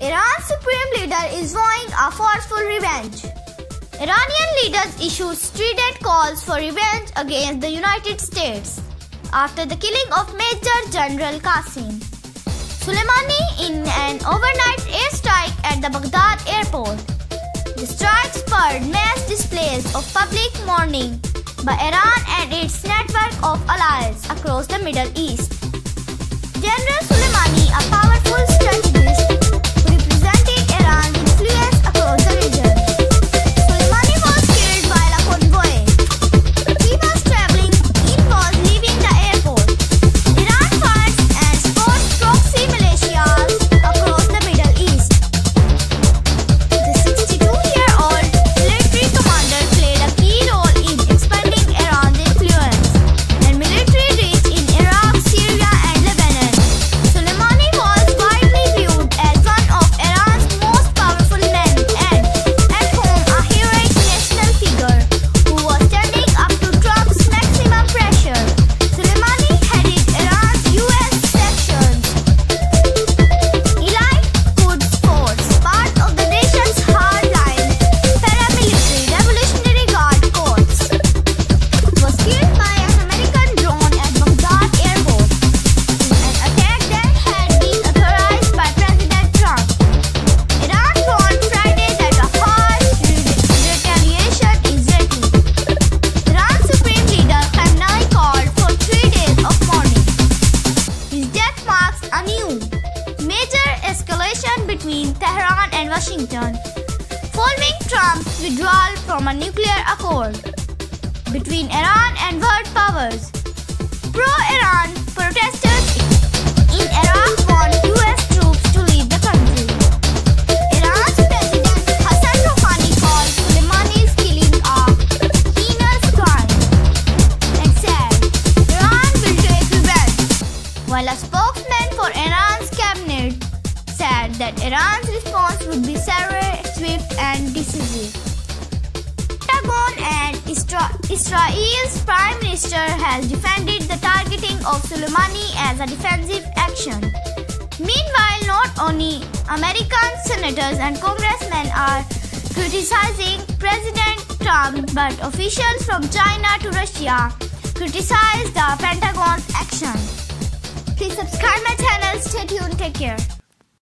Iran's supreme leader is vowing a forceful revenge. Iranian leaders issued strident calls for revenge against the United States after the killing of Major General Qasim Soleimani in an overnight airstrike at the Baghdad airport. The strike spurred mass displays of public mourning by Iran and its network of allies across the Middle East. General Soleimani, a powerful between Tehran and Washington, following Trump's withdrawal from a nuclear accord between Iran and world powers. Pro-Iran protesters in Iraq want US troops to leave the country. Iran's President Hassan Rouhani called Soleimani's killing a heinous crime and said Iran will take revenge, while a spokesman for Iran's cabinet said that Iran's response would be severe, swift, and decisive. Pentagon and Isra- Israel's prime minister has defended the targeting of Soleimani as a defensive action. Meanwhile, not only American senators and congressmen are criticizing President Trump, but officials from China to Russia criticize the Pentagon's action. Subscribe my channel. Stay tuned. Take care.